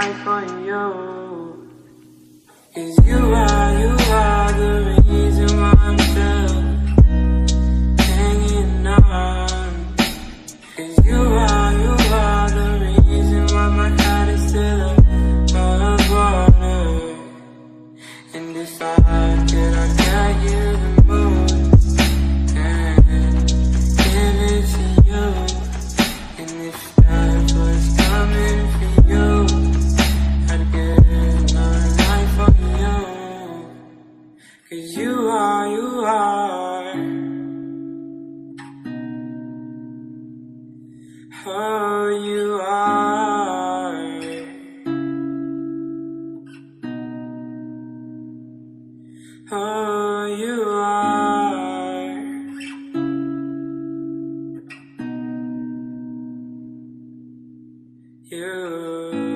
life on you. Cause you are, you are the reason why I'm still hanging on. Cause you are, you are the reason why my heart is still above water. And if I Oh, you are. You